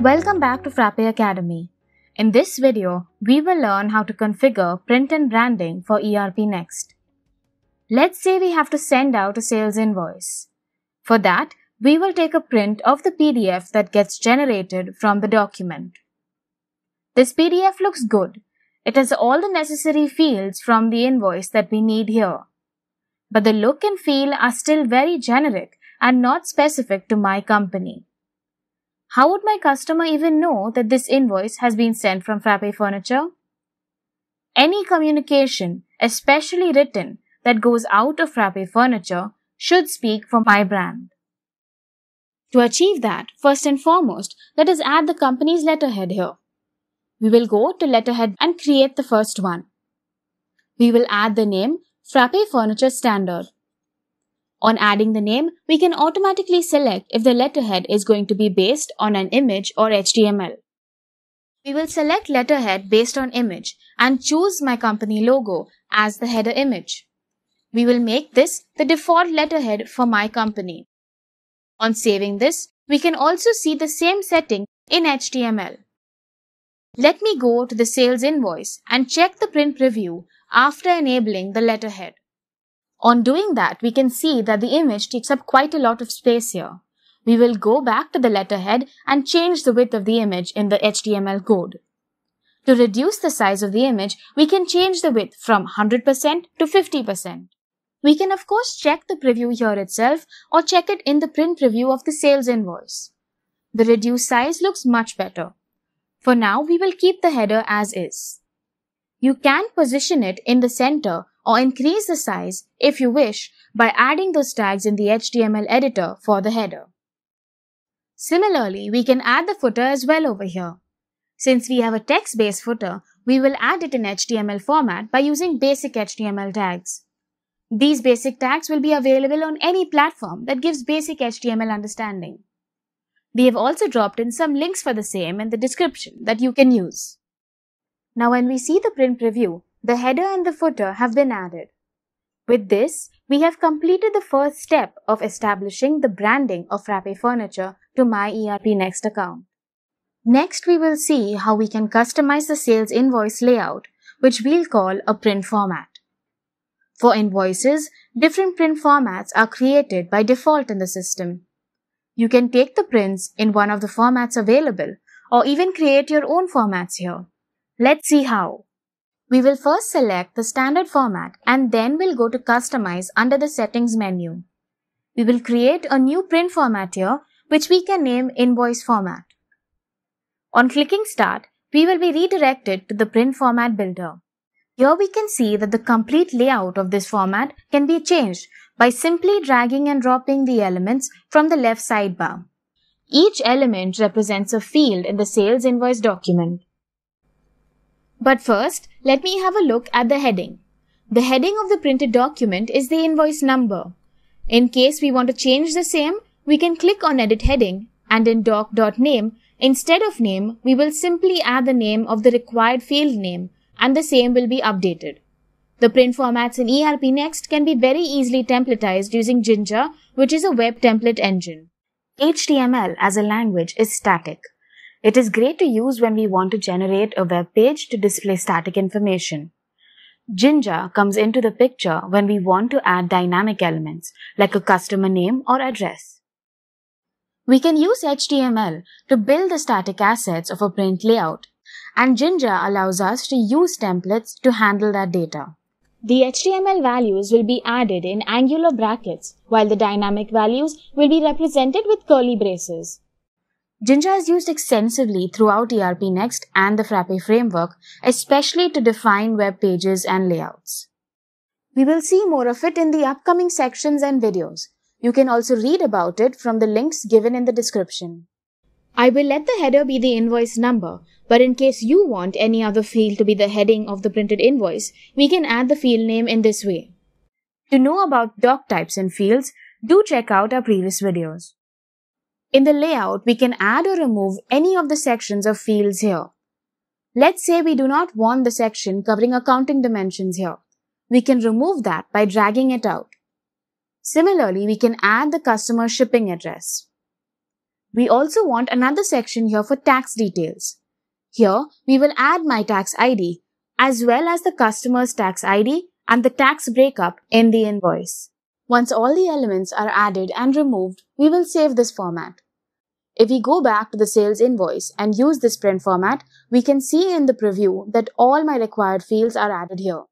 Welcome back to Frappe Academy. In this video, we will learn how to configure print and branding for ERP Next. Let's say we have to send out a sales invoice. For that, we will take a print of the PDF that gets generated from the document. This PDF looks good. It has all the necessary fields from the invoice that we need here. But the look and feel are still very generic and not specific to my company. How would my customer even know that this invoice has been sent from Frappe Furniture? Any communication, especially written, that goes out of Frappe Furniture should speak for my brand. To achieve that, first and foremost, let us add the company's letterhead here. We will go to letterhead and create the first one. We will add the name Frappe Furniture Standard. On adding the name, we can automatically select if the letterhead is going to be based on an image or HTML. We will select letterhead based on image and choose my company logo as the header image. We will make this the default letterhead for my company. On saving this, we can also see the same setting in HTML. Let me go to the sales invoice and check the print preview after enabling the letterhead. On doing that, we can see that the image takes up quite a lot of space here. We will go back to the letterhead and change the width of the image in the HTML code. To reduce the size of the image, we can change the width from 100% to 50%. We can of course check the preview here itself or check it in the print preview of the sales invoice. The reduced size looks much better. For now, we will keep the header as is. You can position it in the center or increase the size if you wish by adding those tags in the HTML editor for the header. Similarly, we can add the footer as well over here. Since we have a text-based footer, we will add it in HTML format by using basic HTML tags. These basic tags will be available on any platform that gives basic HTML understanding. We have also dropped in some links for the same in the description that you can use. Now when we see the print preview, the header and the footer have been added. With this, we have completed the first step of establishing the branding of Frappe Furniture to my ERP Next account. Next, we will see how we can customize the sales invoice layout, which we'll call a print format. For invoices, different print formats are created by default in the system. You can take the prints in one of the formats available or even create your own formats here. Let's see how. We will first select the standard format and then we'll go to customize under the settings menu. We will create a new print format here which we can name invoice format. On clicking start, we will be redirected to the print format builder. Here we can see that the complete layout of this format can be changed by simply dragging and dropping the elements from the left sidebar. Each element represents a field in the sales invoice document. But first, let me have a look at the heading. The heading of the printed document is the invoice number. In case we want to change the same, we can click on edit heading and in doc.name, instead of name, we will simply add the name of the required field name and the same will be updated. The print formats in ERP Next can be very easily templatized using Jinja, which is a web template engine. HTML as a language is static. It is great to use when we want to generate a web page to display static information. Jinja comes into the picture when we want to add dynamic elements like a customer name or address. We can use HTML to build the static assets of a print layout and Jinja allows us to use templates to handle that data. The HTML values will be added in angular brackets while the dynamic values will be represented with curly braces. Jinja is used extensively throughout ERP Next and the Frappe framework, especially to define web pages and layouts. We will see more of it in the upcoming sections and videos. You can also read about it from the links given in the description. I will let the header be the invoice number, but in case you want any other field to be the heading of the printed invoice, we can add the field name in this way. To know about doc types and fields, do check out our previous videos. In the layout, we can add or remove any of the sections or fields here. Let's say we do not want the section covering accounting dimensions here. We can remove that by dragging it out. Similarly, we can add the customer shipping address. We also want another section here for tax details. Here, we will add my tax ID as well as the customer's tax ID and the tax breakup in the invoice. Once all the elements are added and removed, we will save this format. If we go back to the sales invoice and use this print format, we can see in the preview that all my required fields are added here.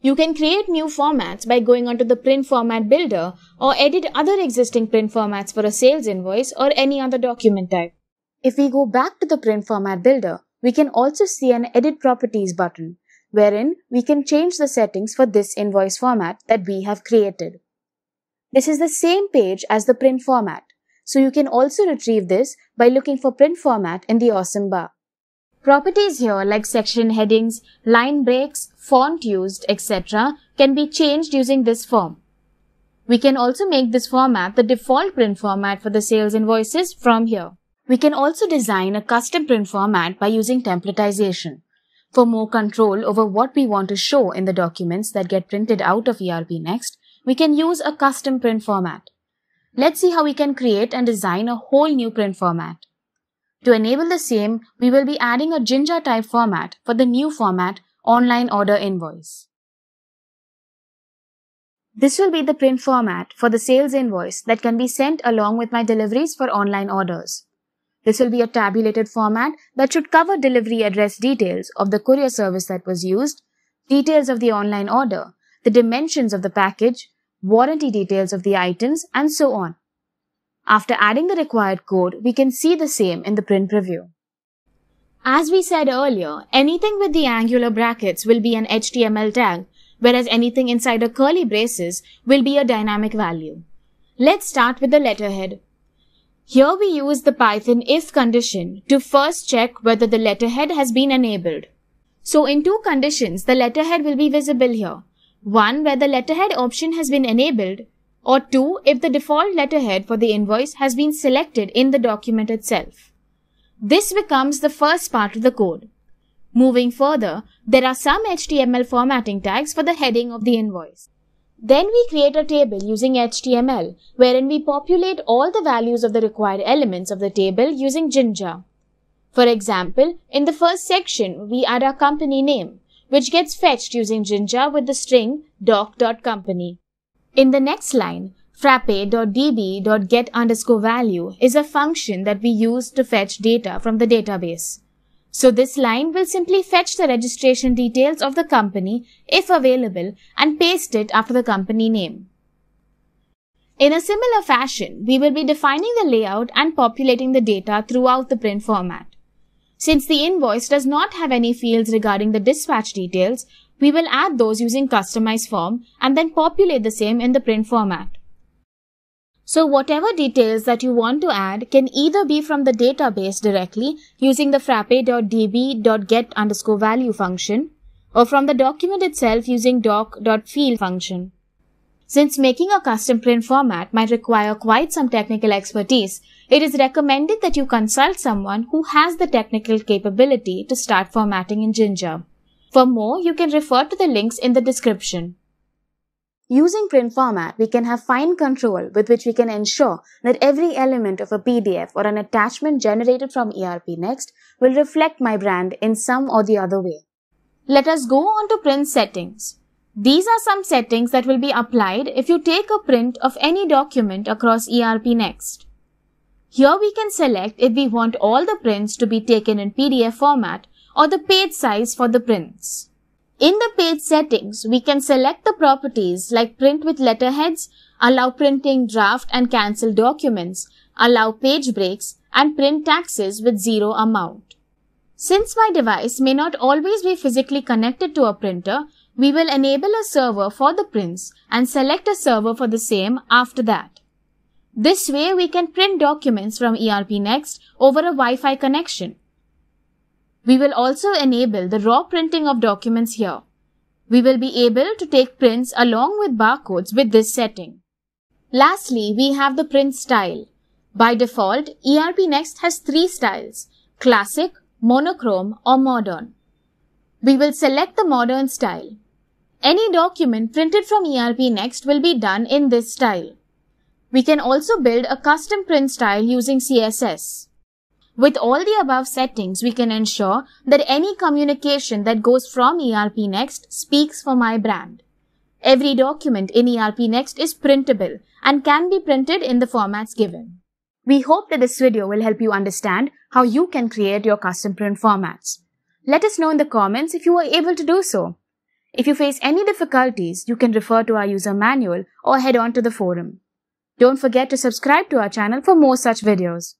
You can create new formats by going onto the print format builder or edit other existing print formats for a sales invoice or any other document type. If we go back to the print format builder, we can also see an edit properties button wherein we can change the settings for this invoice format that we have created. This is the same page as the print format, so you can also retrieve this by looking for print format in the awesome bar. Properties here like section headings, line breaks, font used, etc. can be changed using this form. We can also make this format the default print format for the sales invoices from here. We can also design a custom print format by using templatization. For more control over what we want to show in the documents that get printed out of ERP Next, we can use a custom print format. Let's see how we can create and design a whole new print format. To enable the same, we will be adding a Jinja type format for the new format online order invoice. This will be the print format for the sales invoice that can be sent along with my deliveries for online orders. This will be a tabulated format that should cover delivery address details of the courier service that was used, details of the online order, the dimensions of the package, warranty details of the items, and so on. After adding the required code, we can see the same in the print preview. As we said earlier, anything with the angular brackets will be an HTML tag, whereas anything inside a curly braces will be a dynamic value. Let's start with the letterhead. Here we use the Python if condition to first check whether the letterhead has been enabled. So in two conditions, the letterhead will be visible here. One, where the letterhead option has been enabled or 2 if the default letterhead for the invoice has been selected in the document itself. This becomes the first part of the code. Moving further, there are some HTML formatting tags for the heading of the invoice. Then we create a table using HTML wherein we populate all the values of the required elements of the table using Jinja. For example, in the first section, we add our company name, which gets fetched using Jinja with the string doc.company. In the next line, frappe.db.get underscore value is a function that we use to fetch data from the database. So this line will simply fetch the registration details of the company if available and paste it after the company name. In a similar fashion, we will be defining the layout and populating the data throughout the print format. Since the invoice does not have any fields regarding the dispatch details, we will add those using customize form and then populate the same in the print format. So whatever details that you want to add can either be from the database directly using the frappe.db.get underscore value function or from the document itself using doc.field function. Since making a custom print format might require quite some technical expertise, it is recommended that you consult someone who has the technical capability to start formatting in Jinja. For more, you can refer to the links in the description. Using print format, we can have fine control with which we can ensure that every element of a PDF or an attachment generated from ERP Next will reflect my brand in some or the other way. Let us go on to print settings. These are some settings that will be applied if you take a print of any document across ERP Next. Here we can select if we want all the prints to be taken in PDF format or the page size for the prints. In the page settings, we can select the properties like print with letterheads, allow printing draft and cancel documents, allow page breaks, and print taxes with zero amount. Since my device may not always be physically connected to a printer, we will enable a server for the prints and select a server for the same after that. This way we can print documents from ERP Next over a Wi-Fi connection. We will also enable the raw printing of documents here. We will be able to take prints along with barcodes with this setting. Lastly, we have the print style. By default, ERP Next has three styles, classic, monochrome or modern. We will select the modern style. Any document printed from ERP Next will be done in this style. We can also build a custom print style using CSS. With all the above settings, we can ensure that any communication that goes from ERP Next speaks for my brand. Every document in ERP Next is printable and can be printed in the formats given. We hope that this video will help you understand how you can create your custom print formats. Let us know in the comments if you were able to do so. If you face any difficulties, you can refer to our user manual or head on to the forum. Don't forget to subscribe to our channel for more such videos.